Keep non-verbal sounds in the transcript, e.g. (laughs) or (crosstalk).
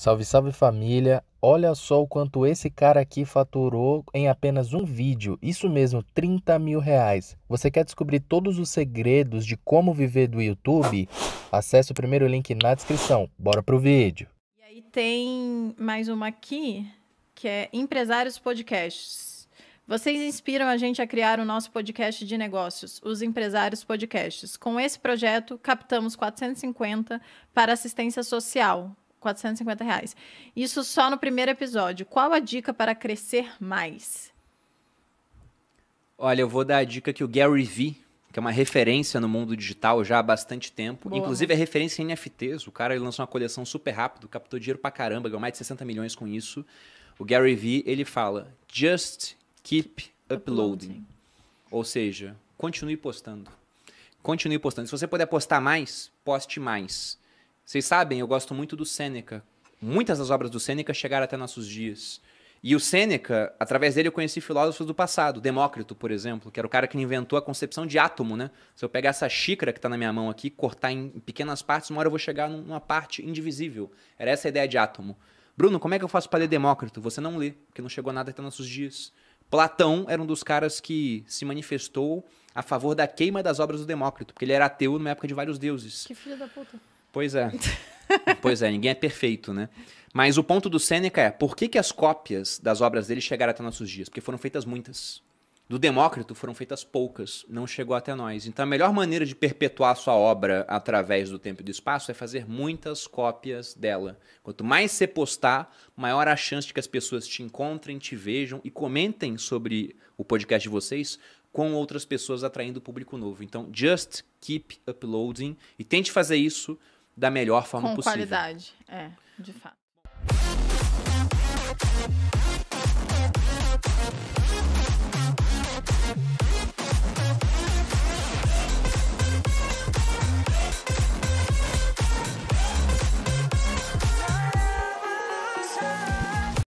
Salve, salve família! Olha só o quanto esse cara aqui faturou em apenas um vídeo. Isso mesmo, 30 mil reais. Você quer descobrir todos os segredos de como viver do YouTube? Acesse o primeiro link na descrição. Bora pro vídeo. E aí tem mais uma aqui, que é Empresários Podcasts. Vocês inspiram a gente a criar o nosso podcast de negócios, os Empresários Podcasts. Com esse projeto, captamos 450 para assistência social 450 reais. Isso só no primeiro episódio. Qual a dica para crescer mais? Olha, eu vou dar a dica que o Gary Vee, que é uma referência no mundo digital já há bastante tempo, Boa. inclusive é referência em NFTs. O cara ele lançou uma coleção super rápido, captou dinheiro pra caramba, ganhou mais de 60 milhões com isso. O Gary Vee, ele fala: "Just keep uploading". Uploading. Ou seja, continue postando. Continue postando. Se você puder postar mais, poste mais. Vocês sabem, eu gosto muito do Sêneca. Muitas das obras do Sêneca chegaram até nossos dias. E o Sêneca, através dele eu conheci filósofos do passado. Demócrito, por exemplo, que era o cara que inventou a concepção de átomo, né? Se eu pegar essa xícara que está na minha mão aqui, cortar em pequenas partes, uma hora eu vou chegar num- numa parte indivisível. Era essa a ideia de átomo. Bruno, como é que eu faço para ler Demócrito? Você não lê, porque não chegou nada até nossos dias. Platão era um dos caras que se manifestou a favor da queima das obras do Demócrito, porque ele era ateu numa época de vários deuses. Que filho da puta. Pois é. (laughs) pois é, ninguém é perfeito, né? Mas o ponto do Sêneca é, por que, que as cópias das obras dele chegaram até nossos dias? Porque foram feitas muitas. Do Demócrito foram feitas poucas, não chegou até nós. Então a melhor maneira de perpetuar sua obra através do tempo e do espaço é fazer muitas cópias dela. Quanto mais você postar, maior a chance de que as pessoas te encontrem, te vejam e comentem sobre o podcast de vocês com outras pessoas atraindo público novo. Então, just keep uploading e tente fazer isso da melhor forma Com possível. qualidade. É, de fato.